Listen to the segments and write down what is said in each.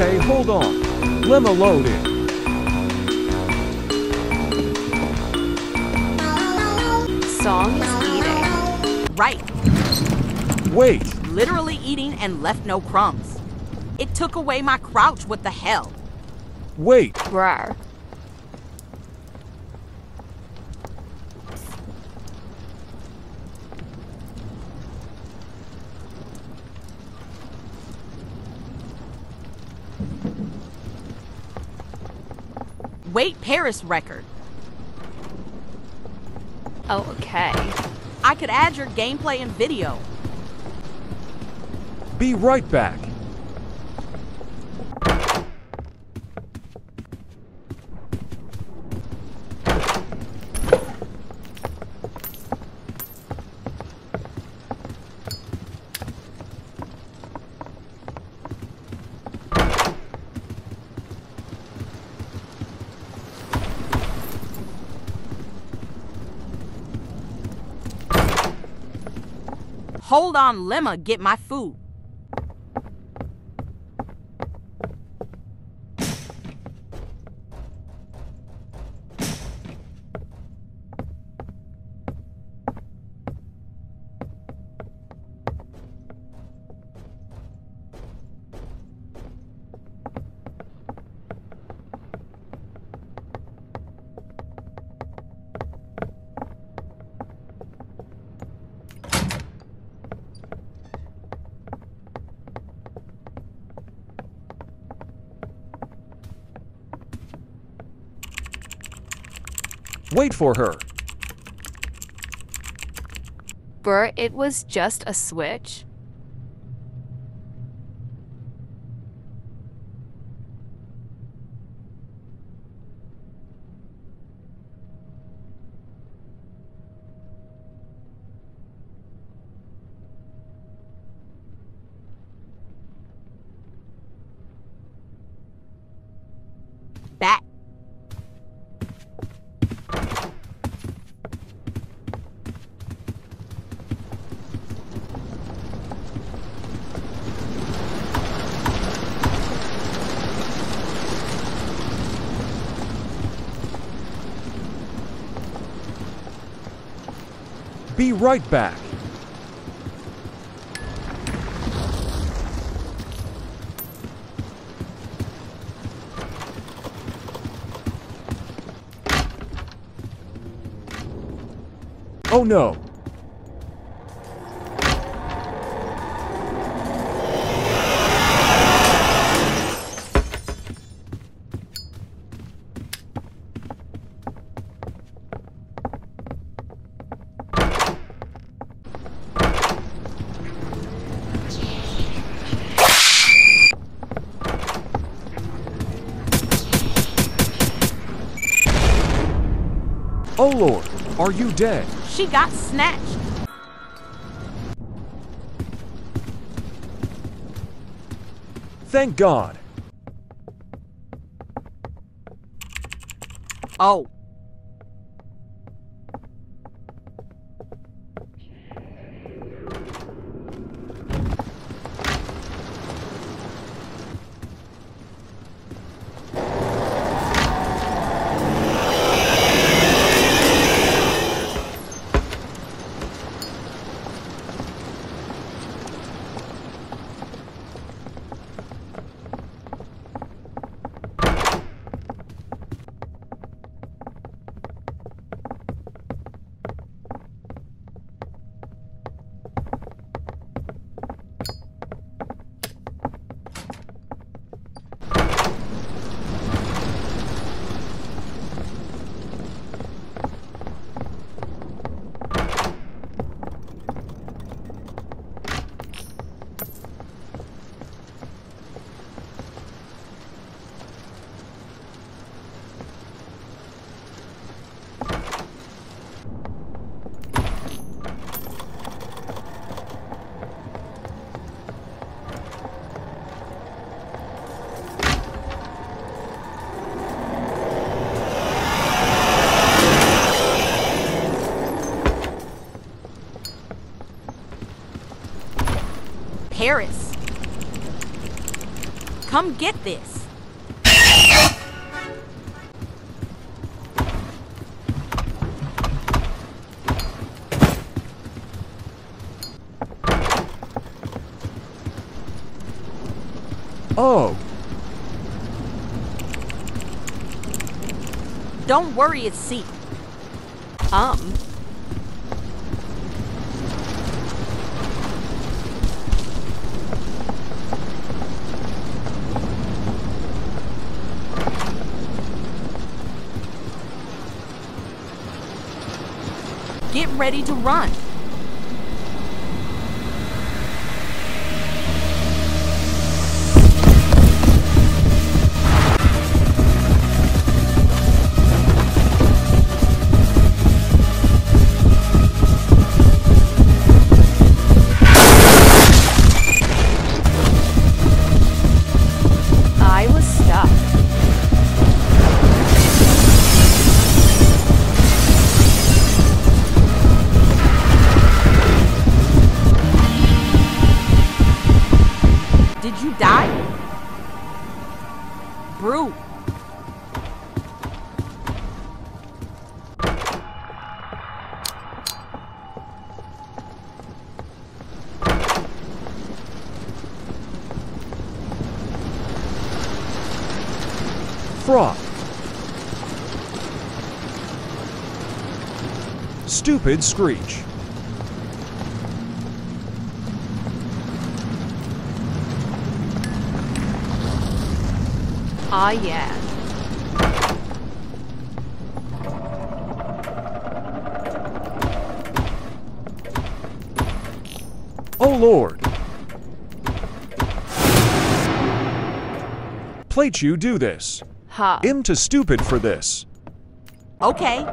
Okay, hold on. Lemma load in. Song is eating. Right. Wait, Literally eating and left no crumbs. It took away my crouch. What the hell? wait. Bruh. Wait, Paris record. Oh, okay. I could add your gameplay and video. Be right back. Hold on, Lemma, get my food. Wait for her. Bruh, it was just a switch. Back. Be right back. Oh no. Are you dead? She got snatched. Thank God. Oh. Paris. Come get this. Oh, Don't worry, it's C. Um. Get ready to run. Stupid screech. Ah, yeah. Oh Lord. Plate you do this. Ha. I'm too stupid for this. Okay.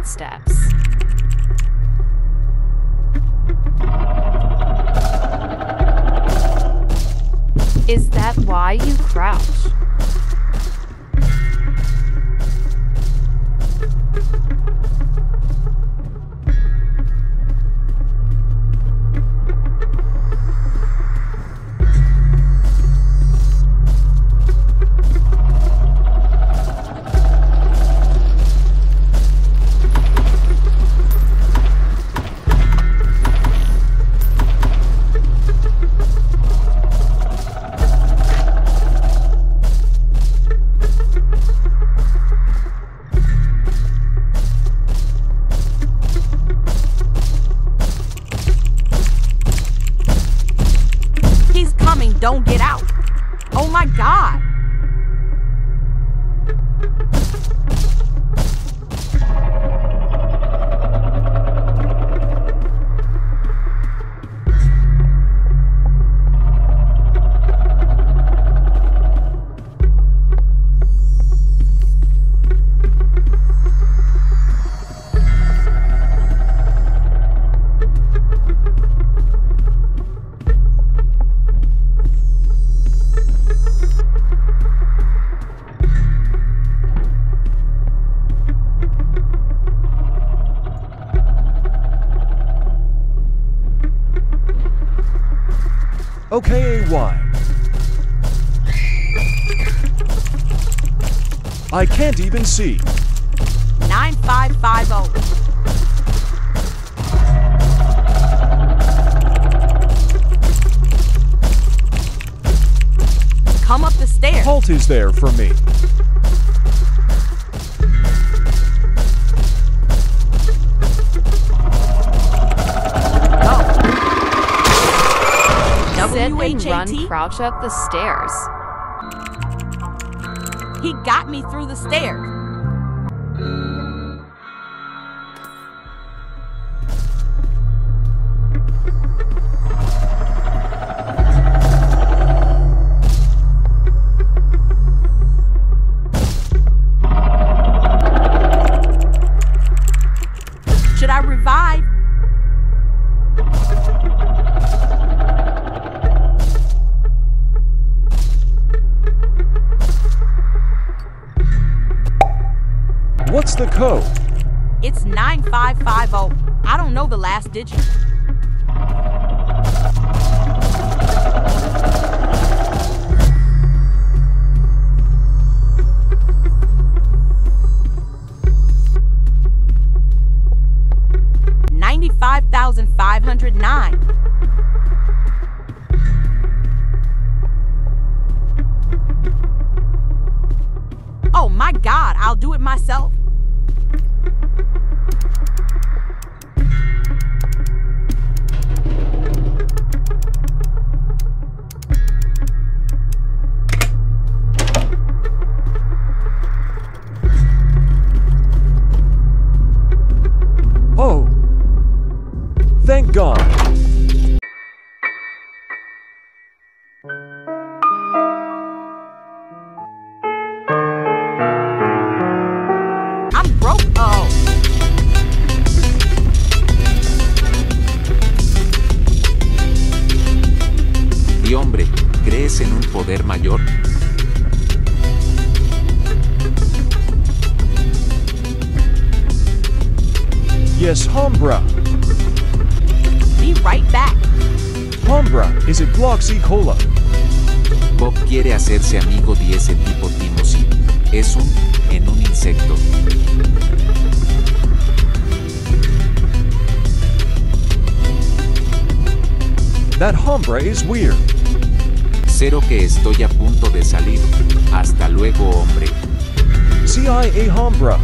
Footsteps. Is that why you crouch? I can't see. 9550. Come up the stairs. Halt is there for me. Go. Sit and run crouch up the stairs. He got me through the stairs. 109. Oh my God, I'll do it myself. Y hombre, ¿crees en un poder mayor? Yes, Hombra. Be right back. Hombra, is it Gloxy Cola? Bob quiere hacerse amigo de ese tipo Timothy. Es un, en un insecto. That Hombra is weird. Cero que estoy a punto de salir. Hasta luego, hombre. CIA Hombra.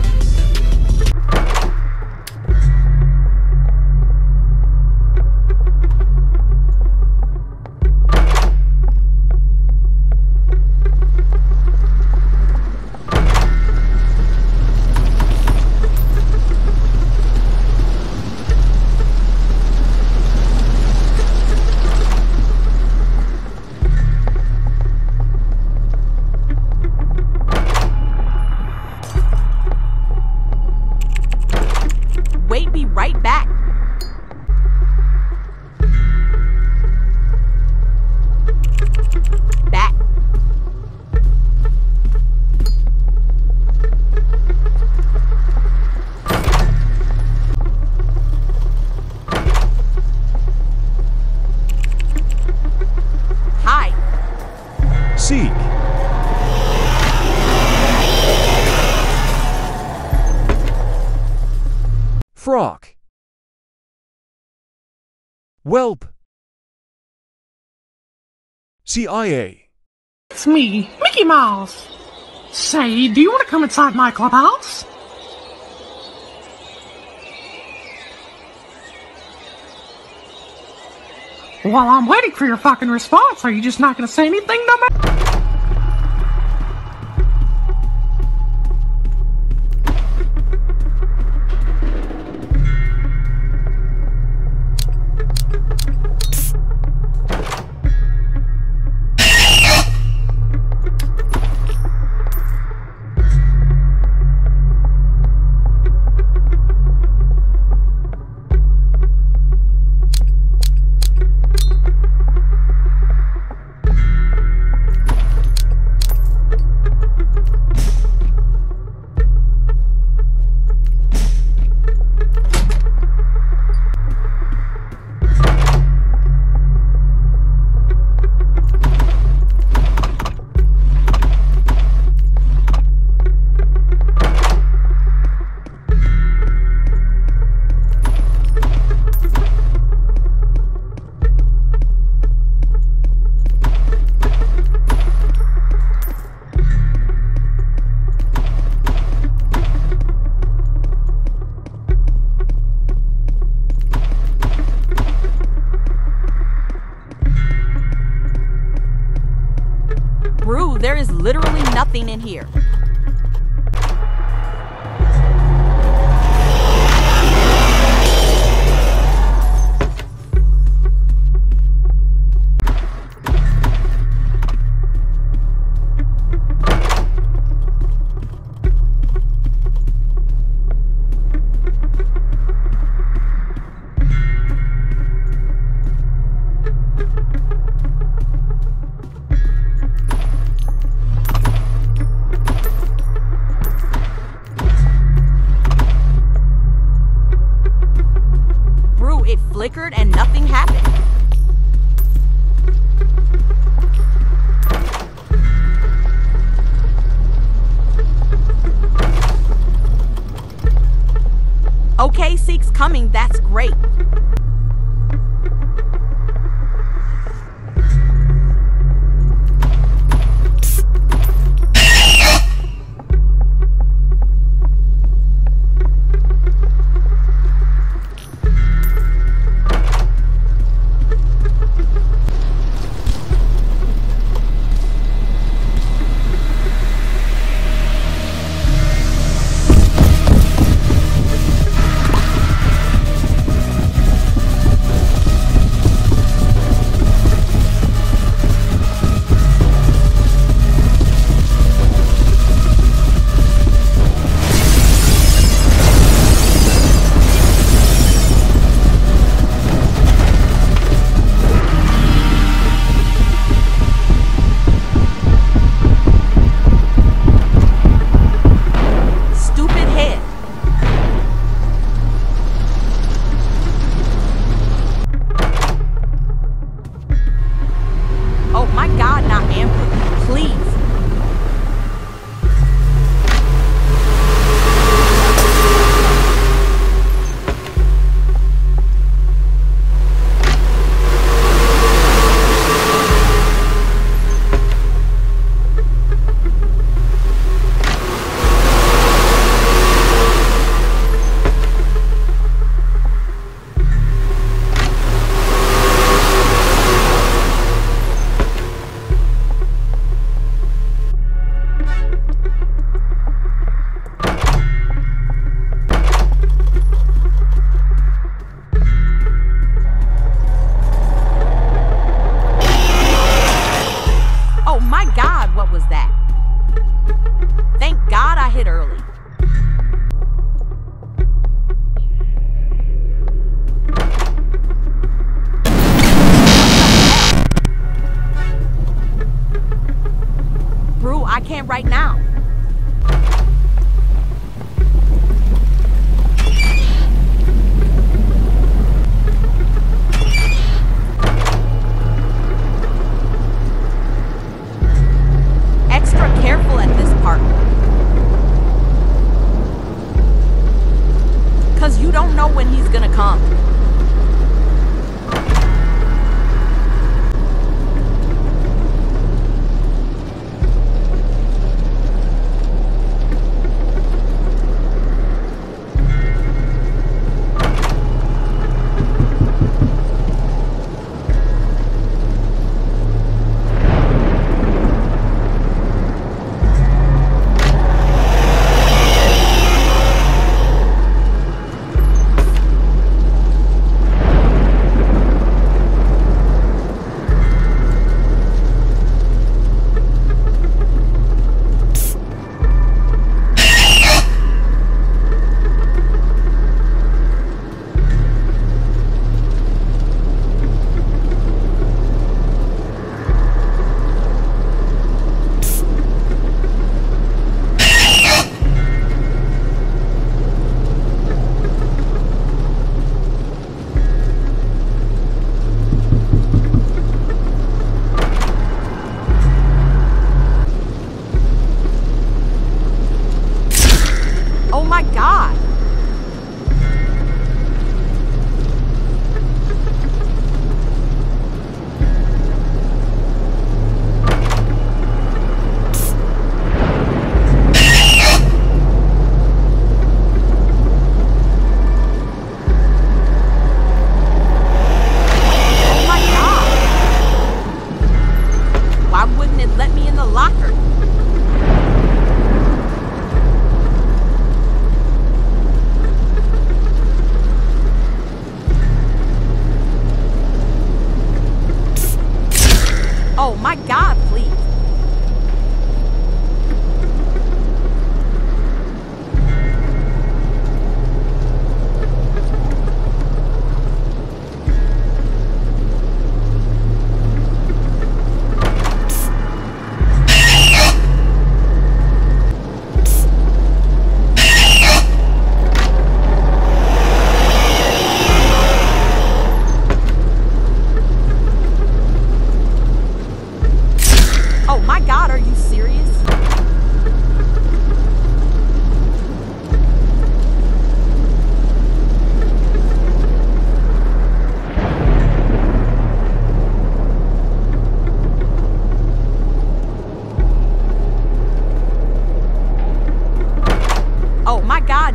Whelp. CIA. It's me, Mickey Mouse. Say, do you want to come inside my clubhouse? While I'm waiting for your fucking response, are you just not gonna say anything to me? Flickered and nothing happened. Okay, Seek's coming, that's great.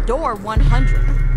door 100.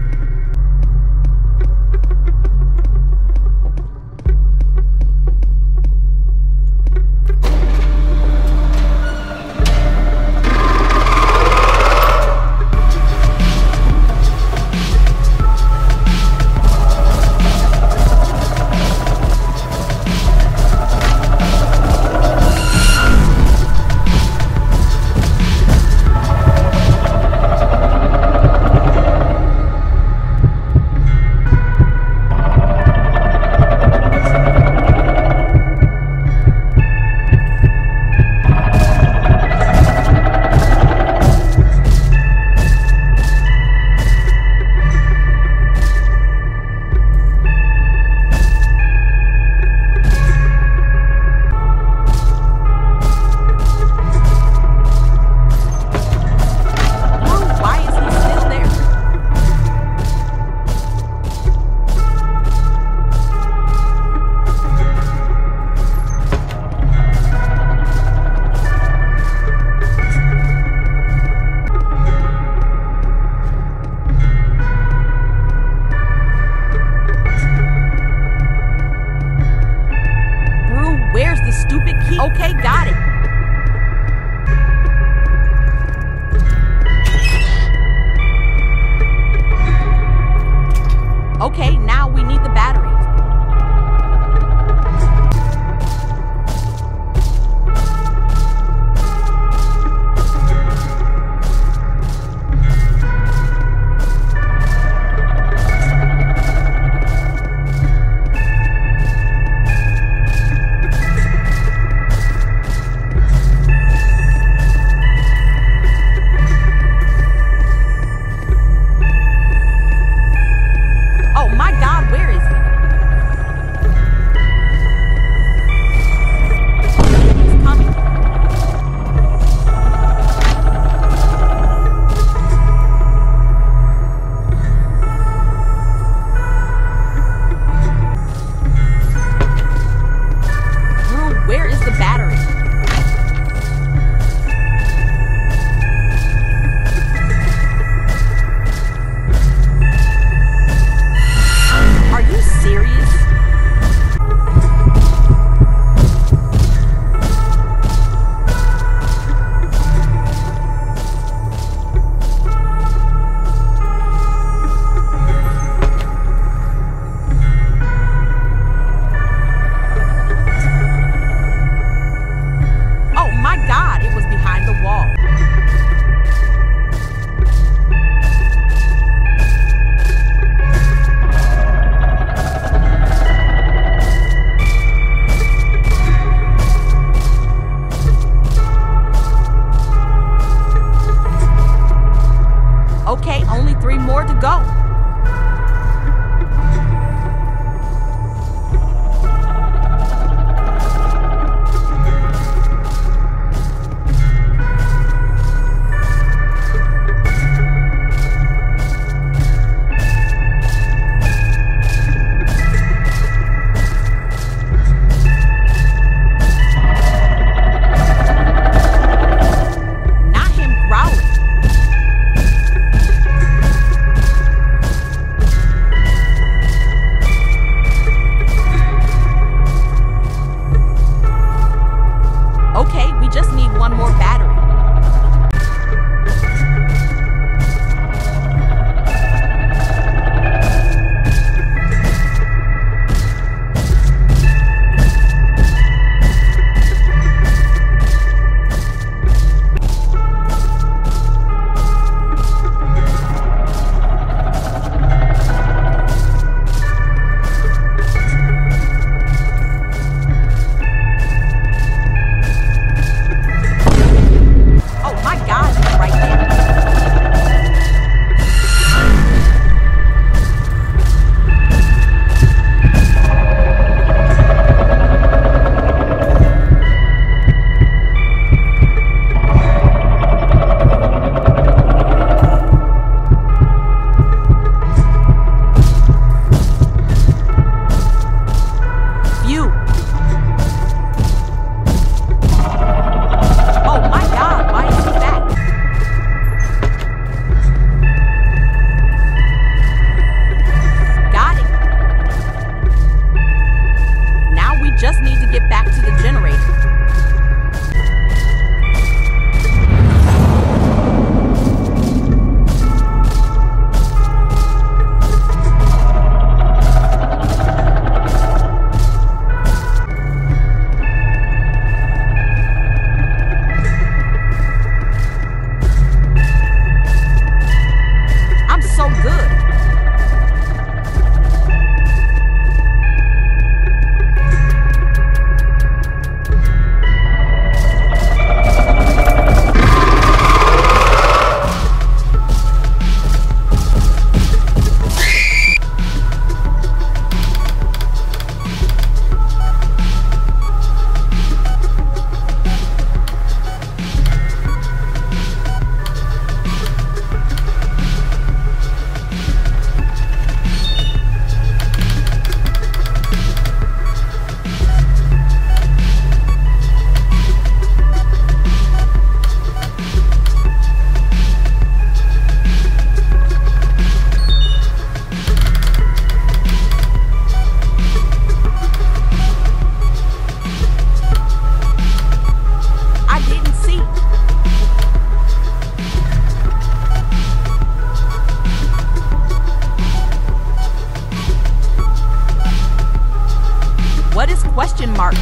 What is question mark?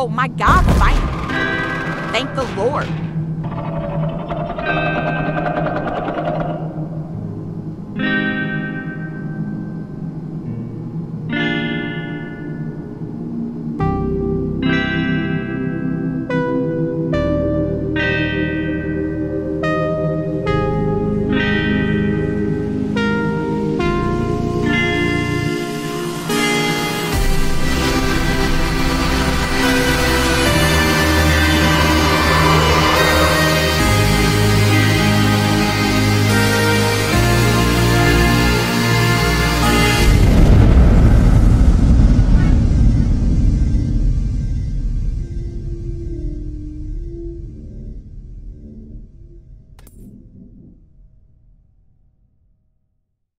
Oh my God, thank, thank the Lord.